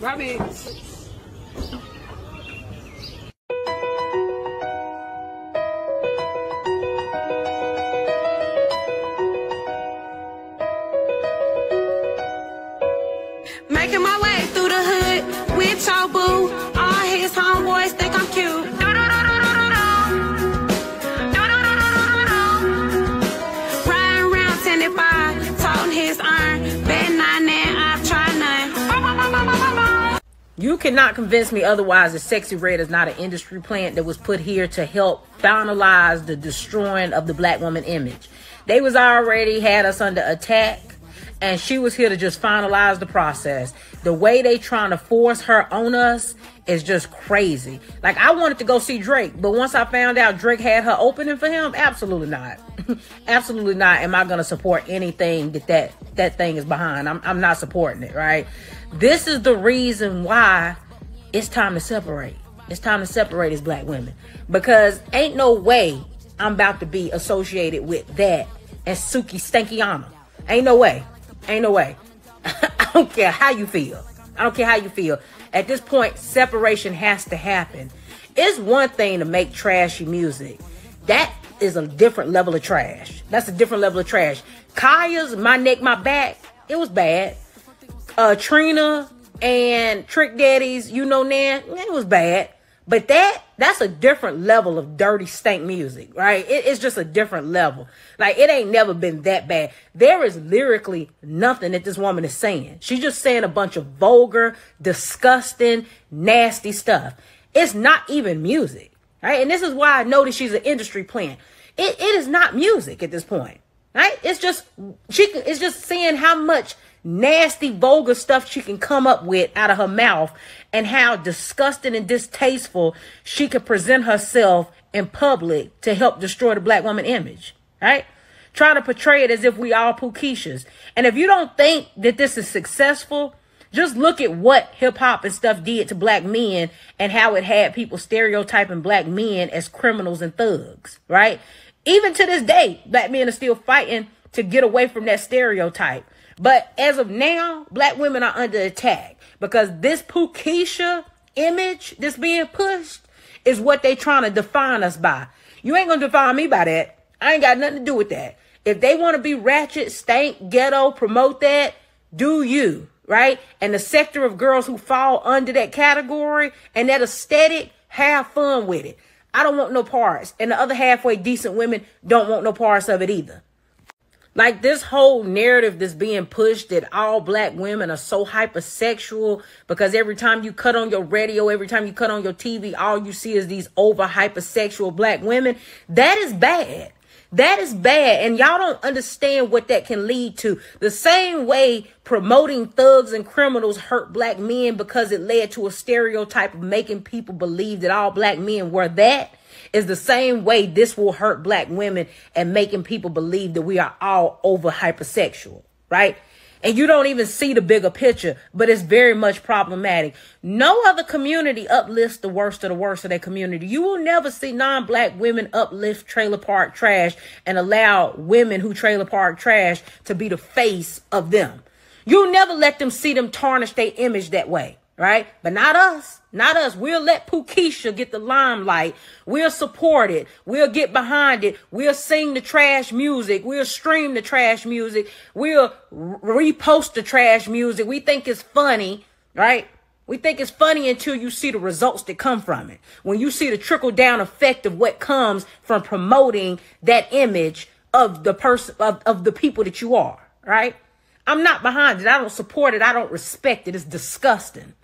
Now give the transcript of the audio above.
Robbie. Making my way through the hood with your boo. All his homeboys think I'm cute. You cannot convince me otherwise that Sexyy Red is not an industry plant that was put here to help finalize the destroying of the black woman image. They was already had us under attack and she was here to just finalize the process. The way they trying to force her on us is just crazy. Like I wanted to go see Drake, but once I found out Drake had her opening for him, absolutely not. absolutely not am I going to support anything that that that thing is behind. I'm I'm not supporting it, right? This is the reason why it's time to separate. It's time to separate as black women because ain't no way I'm about to be associated with that and Suki Stankiana. Ain't no way. Ain't no way. I don't care how you feel. I don't care how you feel. At this point, separation has to happen. It's one thing to make trashy music. That is a different level of trash. That's a different level of trash. Khia's My Neck, My Back, it was bad. Uh, Trina and Trick Daddy's You Know Nan, it was bad. But that that's a different level of dirty stank music, right? It, it's just a different level. Like it ain't never been that bad. There is lyrically nothing that this woman is saying. She's just saying a bunch of vulgar, disgusting, nasty stuff. It's not even music, right? And this is why I know that she's an industry plant. It, it is not music at this point, right? It's just she. It's just saying how much nasty, vulgar stuff she can come up with out of her mouth and how disgusting and distasteful she could present herself in public to help destroy the black woman image, right? Trying to portray it as if we all Pookeishas. And if you don't think that this is successful, just look at what hip hop and stuff did to black men and how it had people stereotyping black men as criminals and thugs, right? Even to this day, black men are still fighting to get away from that stereotype. But as of now, black women are under attack because this Pookeisha image that's being pushed is what they trying to define us by. You ain't gonna define me by that. I ain't got nothing to do with that. If they want to be ratchet, stank, ghetto, promote that, do you, right? And the sector of girls who fall under that category and that aesthetic, have fun with it. I don't want no parts. And the other halfway decent women don't want no parts of it either. Like this whole narrative that's being pushed that all black women are so hypersexual because every time you cut on your radio, every time you cut on your TV, all you see is these over hypersexual black women. That is bad. That is bad. And y'all don't understand what that can lead to. The same way promoting thugs and criminals hurt black men because it led to a stereotype of making people believe that all black men were that is the same way this will hurt black women and making people believe that we are all over hypersexual, right? And you don't even see the bigger picture, but it's very much problematic. No other community uplifts the worst of the worst of their community. You will never see non black women uplift trailer park trash and allow women who trailer park trash to be the face of them. You'll never let them see them tarnish their image that way right? But not us. Not us. We'll let Pookeisha get the limelight. We'll support it. We'll get behind it. We'll sing the trash music. We'll stream the trash music. We'll repost the trash music. We think it's funny, right? We think it's funny until you see the results that come from it. When you see the trickle down effect of what comes from promoting that image of the person, of, of the people that you are, right? I'm not behind it. I don't support it. I don't respect it. It's disgusting.